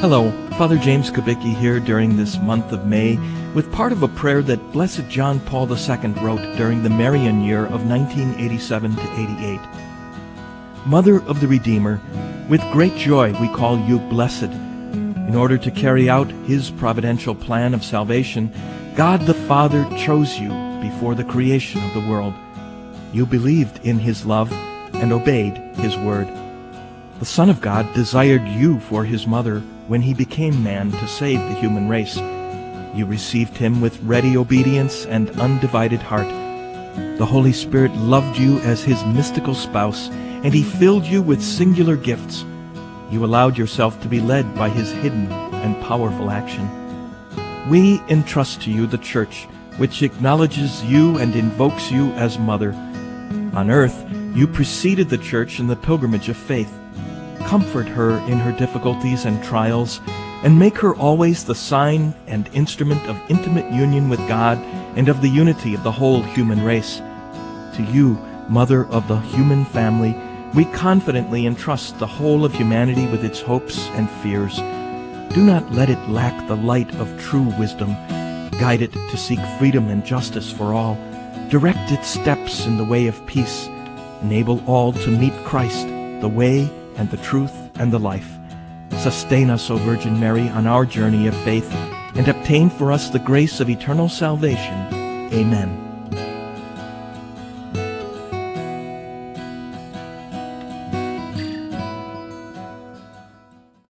Hello, Father James Kubicki here during this month of May with part of a prayer that Blessed John Paul II wrote during the Marian year of 1987 to 88. Mother of the Redeemer, with great joy we call you blessed. In order to carry out his providential plan of salvation, God the Father chose you before the creation of the world. You believed in his love and obeyed his word. The Son of God desired you for his mother when he became man to save the human race. You received him with ready obedience and undivided heart. The Holy Spirit loved you as his mystical spouse, and he filled you with singular gifts. You allowed yourself to be led by his hidden and powerful action. We entrust to you the Church, which acknowledges you and invokes you as Mother. On earth, you preceded the Church in the pilgrimage of faith. Comfort her in her difficulties and trials, and make her always the sign and instrument of intimate union with God and of the unity of the whole human race. To you, Mother of the human family, we confidently entrust the whole of humanity with its hopes and fears. Do not let it lack the light of true wisdom. Guide it to seek freedom and justice for all. Direct its steps in the way of peace. Enable all to meet Christ, the way and the truth and the life. Sustain us, O Virgin Mary, on our journey of faith, and obtain for us the grace of eternal salvation. Amen.